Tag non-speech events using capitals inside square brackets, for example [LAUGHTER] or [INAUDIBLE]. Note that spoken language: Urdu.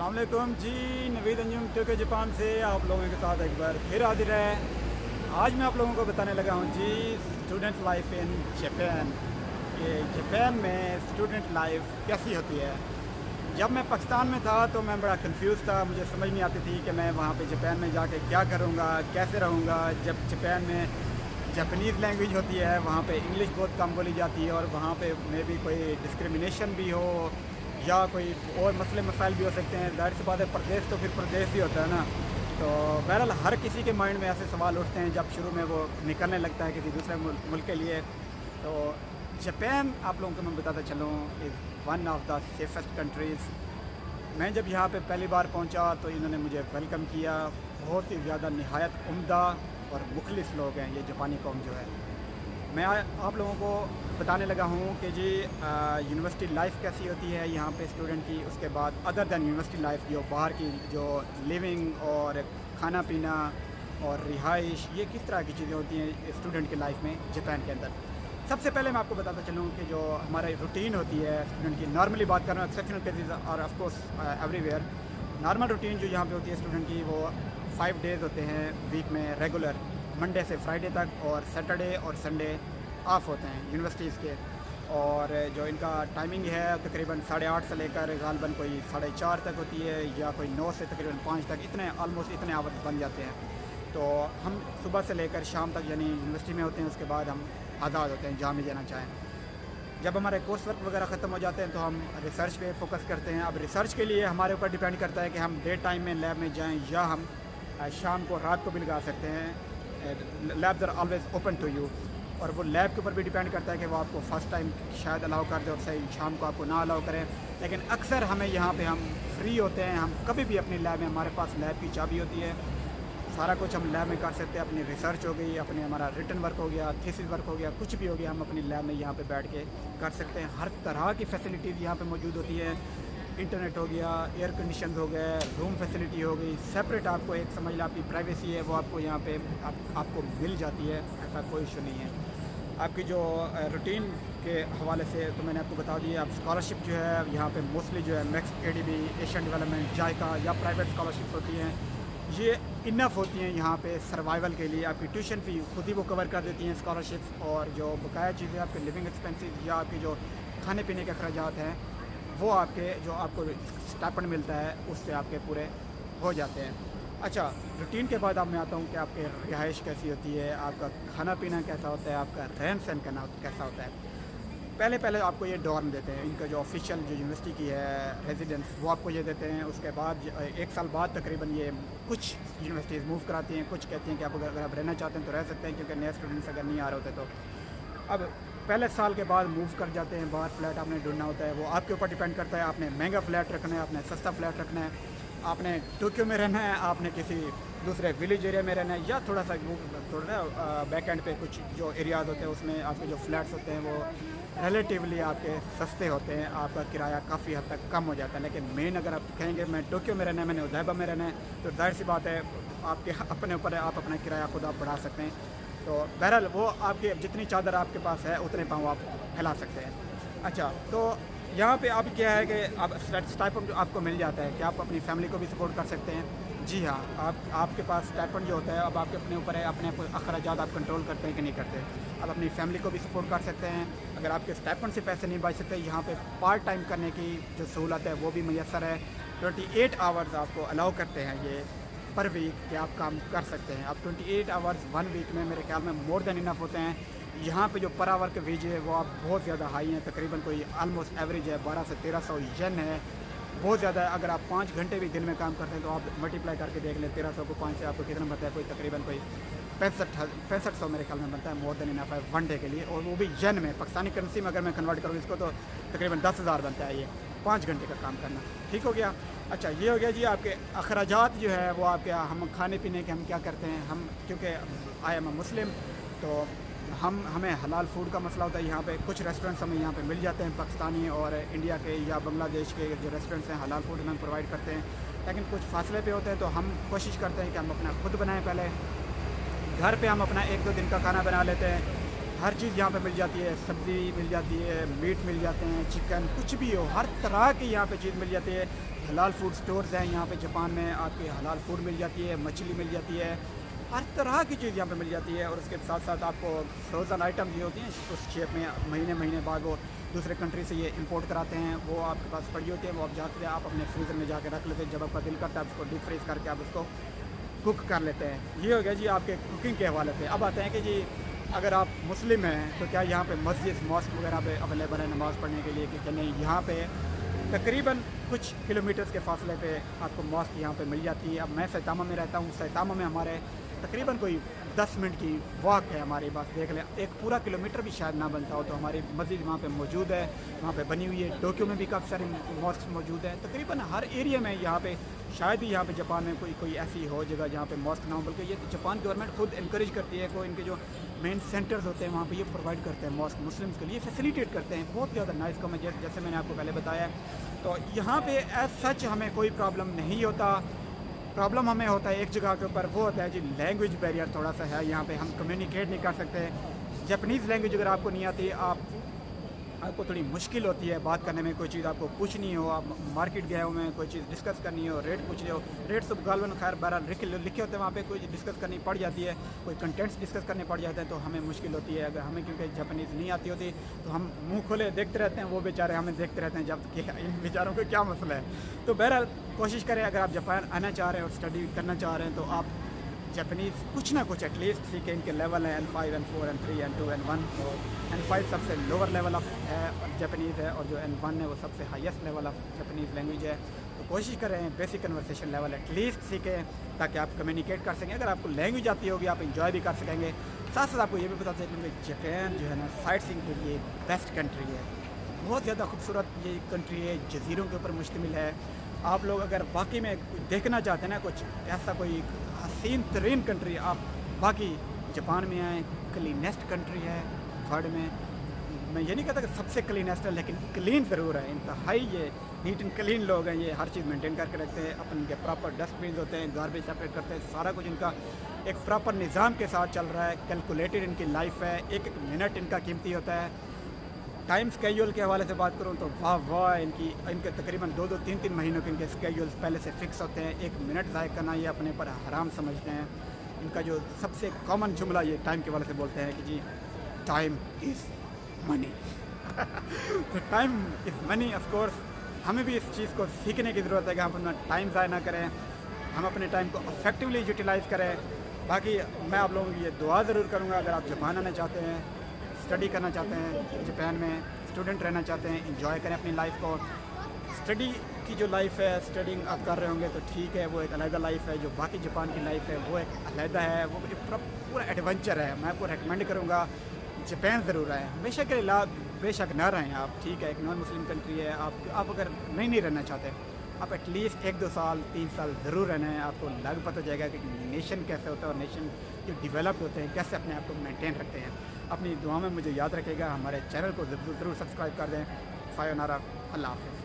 السلام علیکم۔ جی نوید انجم ٹوکیو جاپان سے آپ لوگوں کے ساتھ ایک بار پھر حاضر ہے آج میں آپ لوگوں کو بتانے لگا ہوں جی اسٹوڈنٹ لائف ان جاپان کہ جاپان میں اسٹوڈنٹ لائف کیسی ہوتی ہے؟ جب میں پاکستان میں تھا تو میں بڑا کنفیوز تھا۔ مجھے سمجھ نہیں آتی تھی کہ میں وہاں پہ جاپان میں جا کے کیا کروں گا، کیسے رہوں گا۔ جب جاپان میں جاپنیز لینگویج ہوتی ہے، وہاں پہ انگلش بہت کم بولی جاتی ہے اور وہاں پہ میں بھی کوئی ڈسکرمنیشن بھی ہو یا کوئی اور مسئلے مسائل بھی ہو سکتے ہیں۔ ظاہر سی بات ہے، پردیش تو پھر پردیش ہی ہوتا ہے نا۔ تو بہرحال ہر کسی کے مائنڈ میں ایسے سوال اٹھتے ہیں، جب شروع میں وہ نکلنے لگتا ہے کسی دوسرے ملک کے لیے۔ تو جاپین آپ لوگوں کو میں بتاتا چلوں is one of the safest countries میں جب یہاں پہ پہلی بار پہنچا تو انہوں نے مجھے ویلکم کیا۔ بہت ہی زیادہ نہایت عمدہ اور مخلص لوگ ہیں، یہ جاپانی قوم جو ہے۔ میں آپ لوگوں کو بتانے لگا ہوں کہ جی یونیورسٹی لائف کیسی ہوتی ہے؟ یہاں پہ اسٹوڈنٹ کی اس کے بعد ادر دین یونیورسٹی لائف جو باہر کی جو لیونگ اور کھانا پینا اور رہائش، یہ کس طرح کی چیزیں ہوتی ہیں اسٹوڈنٹ کی لائف میں جاپان کے اندر؟ سب سے پہلے میں آپ کو بتاتا چلوں کہ جو ہمارا روٹین ہوتی ہے اسٹوڈنٹ کی نارملی بات کر رہا ہوں ایکسیپشنل کیسز اور of course everywhere normal routine جو یہاں پہ ہوتی ہے اسٹوڈنٹ کی، وہ فائیو ڈیز ہوتے ہیں ویک میں ریگولر منڈے سے فرائیڈے تک اور سیٹرڈے اور سنڈے آف ہوتے ہیں یونیورسٹیز کے۔ اور جو ان کا ٹائمنگ ہے تقریباً ساڑھے آٹھ سے لے کر غالباً کوئی ساڑھے چار تک ہوتی ہے یا کوئی نو سے تقریباً پانچ تک، اتنے آلموسٹ اتنے آور بن جاتے ہیں۔ تو ہم صبح سے لے کر شام تک یعنی یونیورسٹی میں ہوتے ہیں، اس کے بعد ہم آزاد ہوتے ہیں جہاں بھی جانا چاہیں۔ جب ہمارے کورس ورک وغیرہ ختم ہو جاتے ہیں تو ہم ریسرچ پہ فوکس کرتے ہیں۔ اب ریسرچ کے لیے ہمارے اوپر ڈیپینڈ کرتا ہے کہ ہم ڈے ٹائم میں لیب میں جائیں یا ہم شام کو رات کو بھی لگا سکتے ہیں۔ Labs are always open to you اور وہ لیب کے اوپر بھی ڈیپینڈ کرتا ہے کہ وہ آپ کو فرسٹ ٹائم شاید الاؤ کر دے اور صحیح شام کو آپ کو نہ الاؤ کریں. لیکن اکثر ہمیں یہاں پہ ہم فری ہوتے ہیں. ہم کبھی بھی اپنی لیب میں ہمارے پاس لیب کی چابی ہوتی ہے. سارا کچھ ہم لیب میں کر سکتے ہیں. اپنی ریسرچ ہو گئی اپنے ہمارا ریٹن ورک ہو گیا تھیسس ورک ہو گیا، کچھ بھی ہو گیا. ہم اپنی لیب میں یہاں پہ بیٹھ کے کر سکتے ہیں. ہر طرح کی فیسلٹیز یہاں پہ موجود ہوتی ہیں. انٹرنیٹ ہو گیا ایئر کنڈیشنز ہو گئے روم فیسلٹی ہو گئی سیپریٹ آپ کو ایک سمجھ لیں، آپ کی پرائیویسی ہے، وہ آپ کو یہاں پہ آپ کو مل جاتی ہے، ایسا کوئی ایشو نہیں ہے۔ آپ کی جو روٹین کے حوالے سے تو میں نے آپ کو بتا دیا، آپ اسکالرشپ جو ہے، یہاں پہ موسٹلی جو ہے MEXT A D B Asian development JICA یا پرائیویٹ اسکالرشپ ہوتی ہیں۔ یہ انف ہوتی ہیں یہاں پہ سروائیول کے لیے۔ آپ کی ٹیوشن فی خود ہی وہ کور کر دیتی ہیں اسکالرشپس اور جو بقایا چیزیں، آپ کے لیونگ ایکسپینسز یا آپ کے جو کھانے پینے کے اخراجات ہیں وہ آپ کے جو آپ کو اسٹاپن ملتا ہے، اس سے آپ کے پورے ہو جاتے ہیں۔ اچھا روٹین کے بعد اب میں آتا ہوں کہ آپ کی رہائش کیسی ہوتی ہے، آپ کا کھانا پینا کیسا ہوتا ہے، آپ کا رہن سہن کرنا کیسا ہوتا ہے۔ پہلے پہلے آپ کو یہ ڈورم دیتے ہیں، ان کا جو آفیشیل جو یونیورسٹی کی ہے ریزیڈنس وہ آپ کو یہ دیتے ہیں۔ اس کے بعد ایک سال بعد تقریباً یہ کچھ یونیورسٹیز موو کراتی ہیں۔ کچھ کہتی ہیں کہ آپ اگر آپ رہنا چاہتے ہیں تو رہ سکتے ہیں، کیونکہ نئے اسٹوڈنٹس اگر نہیں آ رہے ہوتے تو اب پہلے سال کے بعد موو کر جاتے ہیں، باہر فلیٹ آپ نے ڈھونڈنا ہوتا ہے، وہ آپ کے اوپر ڈیپینڈ کرتا ہے، آپ نے مہنگا فلیٹ رکھنا ہے، آپ نے سستا فلیٹ رکھنا ہے، آپ نے ٹوکیو میں رہنا ہے، آپ نے کسی دوسرے ولیج ایریا میں رہنا ہے، یا تھوڑا سا تھوڑا سا بیک اینڈ پہ کچھ جو ایریاز ہوتے ہیں، اس میں آپ کے جو فلیٹس ہوتے ہیں، وہ ریلیٹیولی آپ کے سستے ہوتے ہیں، آپ کا کرایہ کافی حد تک کم ہو جاتا ہے۔ لیکن مین اگر آپ کہیں گے میں ٹوکیو میں رہنا ہے، میں نے ادیبہ میں رہنا ہے، تو ظاہر سی بات ہے، آپ کے اپنے اوپر ہے، آپ اپنا کرایہ خود آپ بڑھا سکتے ہیں۔ تو بہرحال وہ آپ کے جتنی چادر آپ کے پاس ہے، اتنے پاؤں آپ پھیلا سکتے ہیں۔ اچھا تو یہاں پہ اب کیا ہے کہ آپ اسٹائپنڈ آپ کو مل جاتا ہے کہ آپ اپنی فیملی کو بھی سپورٹ کر سکتے ہیں۔ جی ہاں آپ آپ کے پاس اسٹائپن جو ہوتا ہے، اب آپ کے اپنے اوپر ہے، اپنے اخراجات آپ کنٹرول کرتے ہیں کہ نہیں کرتے۔ آپ اپنی فیملی کو بھی سپورٹ کر سکتے ہیں۔ اگر آپ کے اسٹائپن سے پیسے نہیں بچ سکتے، یہاں پہ پارٹ ٹائم کرنے کی جو سہولت ہے، وہ بھی میسر ہے۔ ٹوئنٹی ایٹ آورز آپ کو الاؤ کرتے ہیں یہ پر ویک کہ آپ کام کر سکتے ہیں۔ آپ twenty eight hours one week میں میرے خیال میں مور دین انف ہوتے ہیں۔ یہاں پہ جو پر آور کے ویج ہے وہ آپ بہت زیادہ ہائی ہیں۔ تقریباً کوئی آلموسٹ ایوریج ہے۔ بارہ سے تیرہ سو ین ہے۔ بہت زیادہ اگر آپ پانچ گھنٹے بھی دن میں کام کرتے ہیں تو آپ ملٹیپلائی کر کے دیکھ لیں۔ تیرہ سو کو پانچ سے آپ کو کتنا بنتا ہے؟ کوئی تقریباً کوئی پینسٹھ پینسٹھ سو میرے خیال میں بنتا ہے۔ مور دین انف ہے ون ڈے کے لیے۔ اور وہ بھی ین میں۔ پاکستانی کرنسی میں اگر میں کنورٹ کروں اس کو تو تقریباً دس ہزار بنتا ہے یہ۔ پانچ گھنٹے کا کام کرنا۔ ٹھیک ہو گیا؟ اچھا یہ ہو گیا جی آپ کے اخراجات جو ہے وہ آپ کے ہم کھانے پینے کے ہم کیا کرتے ہیں؟ ہم کیونکہ آئی ایم اے مسلم، تو ہم، ہمیں حلال فوڈ کا مسئلہ ہوتا ہے۔ یہاں پہ کچھ ریسٹورینٹس ہمیں یہاں پہ مل جاتے ہیں، پاکستانی اور انڈیا کے یا بنگلہ دیش کے جو ریسٹورینٹس ہیں، حلال فوڈ ہمیں پرووائڈ کرتے ہیں۔ لیکن کچھ فاصلے پہ ہوتے ہیں تو ہم کوشش کرتے ہیں کہ ہم اپنا خود بنائیں۔ پہلے گھر پہ ہم اپنا ایک دو دن کا کھانا بنا لیتے ہیں۔ ہر چیز یہاں پہ مل جاتی ہے، سبزی مل جاتی ہے، میٹ مل جاتے ہیں، چکن، کچھ بھی ہو، ہر طرح کی یہاں پہ چیز مل جاتی ہے۔ حلال فوڈ سٹورز ہیں یہاں پہ جاپان میں، آپ کی حلال فوڈ مل جاتی ہے، مچھلی مل جاتی ہے۔ ہر طرح کی چیز یہاں پہ مل جاتی ہے اور اس کے ساتھ ساتھ آپ کو فروزن آئٹم جو ہوتی ہیں، اس شیپ میں مہینے مہینے بعد وہ دوسرے کنٹری سے یہ امپورٹ کراتے ہیں۔ وہ آپ کے پاس پڑی ہوتی ہے، وہ آپ جاتے ہیں، آپ اپنے فریزر میں جا کے رکھ لیتے ہیں۔ جب آپ کا دل کرتا ہے اس کو ڈیپ فریز کر کے آپ اس کو کوک کر لیتے ہیں۔ یہ ہو گیا جی آپ کے کوکنگ کے حوالے سے۔ اب آتے ہیں کہ جی اگر آپ مسلم ہیں، تو کیا یہاں پہ مسجد، ماسک وغیرہ پہ اویلیبل ہے نماز پڑھنے کے لیے کہ نہیں؟ یہاں پہ تقریباً کچھ کلو میٹرس کے فاصلے پہ آپ کو ماسک یہاں پہ مل جاتی ہے۔ اب میں سیتامہ میں رہتا ہوں۔ سیتامہ میں ہمارے تقریباً کوئی دس منٹ کی واک ہے ہماری بات دیکھ لیں۔ ایک پورا کلو میٹر بھی شاید نہ بنتا ہو تو ہماری مسجد وہاں پہ موجود ہے، وہاں پہ بنی ہوئی ہے۔ ٹوکیو میں بھی کافی سارے ماسک موجود ہیں۔ تقریباً ہر ایریا میں یہاں پہ، شاید ہی یہاں پہ جاپان میں کوئی کوئی ایسی ہو جگہ جہاں پہ ماسک نہ ہو، بلکہ یہ جاپان گورنمنٹ خود انکریج کرتی ہے کوئی ان کے جو مین سینٹرز ہوتے ہیں، وہاں پہ یہ پرووائڈ کرتے ہیں ماسک مسلمس کے لیے فیسیلیٹیٹ کرتے ہیں۔ بہت زیادہ نائس کم ہے جیسے میں نے آپ کو پہلے بتایا ہے۔ تو یہاں پہ ایز سچ ہمیں کوئی پرابلم نہیں ہوتا۔ پرابلم ہمیں ہوتا ہے ایک جگہ کے اوپر، وہ ہوتا ہے جی لینگویج بیریئر تھوڑا سا ہے، یہاں پہ ہم کمیونیکیٹ نہیں کر سکتے۔ جیپنیز لینگویج اگر آپ کو نہیں آتی، آپ آپ کو تھوڑی مشکل ہوتی ہے بات کرنے میں، کوئی چیز آپ کو پوچھنی ہو، آپ مارکیٹ گئے ہو میں کوئی چیز ڈسکس کرنی ہو ریٹ پوچھ رہے ہو ریٹ سب غالباً خیر، بہرحال لکھے ہوتے ہیں، وہاں پہ کوئی ڈسکس کرنی پڑ جاتی ہے، کوئی کنٹینٹس ڈسکس کرنے پڑ جاتے ہیں تو ہمیں مشکل ہوتی ہے۔ اگر ہمیں کیونکہ جاپنیز نہیں آتی ہوتی تو ہم منہ کھولے دیکھتے رہتے ہیں، وہ بیچارے ہمیں دیکھتے رہتے ہیں، جبکہ [LAUGHS] ان بیچاروں کا کیا مسئلہ ہے۔ تو بہرحال کوشش کریں، اگر آپ جاپان آنا چاہ رہے ہیں اور اسٹڈی کرنا چاہ رہے ہیں تو آپ جاپنیز کچھ نہ کچھ ایٹ لیسٹ سیکھیں ان کے لیول ہیں N five N four N three N two N one N five سب سے لوور لیول آف ہے جاپنیز ہے اور جو این ون ہے وہ سب سے highest level of Japanese language ہے تو کوشش کریں basic conversation level at least سیکھیں تاکہ آپ کمیونیکیٹ کر سکیں اگر آپ کو لینگویج آتی ہوگی آپ انجوائے بھی کر سکیں گے ساتھ ساتھ آپ کو یہ بھی بتا سکیں کہ جاپان جو ہے نا سائٹ سینگ کے لیے بیسٹ کنٹری ہے بہت زیادہ خوبصورت یہ کنٹری ہے جزیروں کے اوپر مشتمل ہے آپ لوگ اگر باقی میں دیکھنا چاہتے ہیں نا کچھ ایسا کوئی حسین ترین کنٹری آپ باقی جاپان میں آئیں کلینسٹ کنٹری ہے تھرڈ میں۔ میں یہ نہیں کہتا کہ سب سے کلینسٹ ہے، لیکن کلین ضرور ہے۔ انتہائی یہ نیٹ اینڈ کلین لوگ ہیں، یہ ہر چیز مینٹین کر کے رکھتے ہیں، اپن کے پراپر ڈسٹ بینز ہوتے ہیں گاربیج سپریٹ کرتے ہیں، سارا کچھ ان کا ایک پراپر نظام کے ساتھ چل رہا ہے کیلکولیٹڈ ان کی لائف ہے، ایک ایک منٹ ان کا قیمتی ہوتا ہے۔ ٹائم اسکیجول کے حوالے سے بات کروں تو واہ واہ، ان کی ان کے تقریباً دو دو، تین تین مہینوں کے ان کے اسکیجولس پہلے سے فکس ہوتے ہیں۔ ایک منٹ ضائع کرنا، یہ اپنے پر حرام سمجھتے ہیں۔ ان کا جو سب سے کامن جملہ یہ ٹائم کے حوالے سے بولتے ہیں کہ جی ٹائم از منی تو time is money of course ہمیں بھی اس چیز کو سیکھنے کی ضرورت ہے کہ ہم اپنا ٹائم ضائع نہ کریں۔ ہم اپنے ٹائم کو افیکٹولی یوٹیلائز کریں۔ باقی میں آپ لوگوں کی یہ دعا ضرور کروں گا، اگر آپ جاپان آنا چاہتے ہیں اسٹڈی کرنا چاہتے ہیں جاپان میں، اسٹوڈنٹ رہنا چاہتے ہیں، انجوائے کریں اپنی لائف کو۔ اسٹڈی کی جو لائف ہے اسٹڈنگ آپ کر رہے ہوں گے تو ٹھیک ہے، وہ ایک علیحدہ لائف ہے، جو باقی جاپان کی لائف ہے، وہ ایک علیحدہ ہے۔ وہ پورا پورا ایڈونچر ہے۔ میں آپ کو ریکمینڈ کروں گا، جاپان ضرور آئیں۔ بے شک بے شک نہ رہیں آپ۔ ٹھیک ہے، ایک نان مسلم کنٹری ہے۔ آپ آپ اگر نہیں نہیں رہنا چاہتے، آپ ایٹ لیسٹ ایک دو سال، تین سال ضرور رہنا ہے۔ آپ کو لگ پتہ جائے گا کہ نیشن کیسے ہوتا ہے اور نیشن جو ڈیولپ ہوتے ہیں، کیسے اپنے آپ کو مینٹین رکھتے ہیں۔ اپنی دعا میں مجھے یاد رکھے گا، ہمارے چینل کو ضرور سبسکرائب کر دیں۔ فائیو نارا اللہ حافظ۔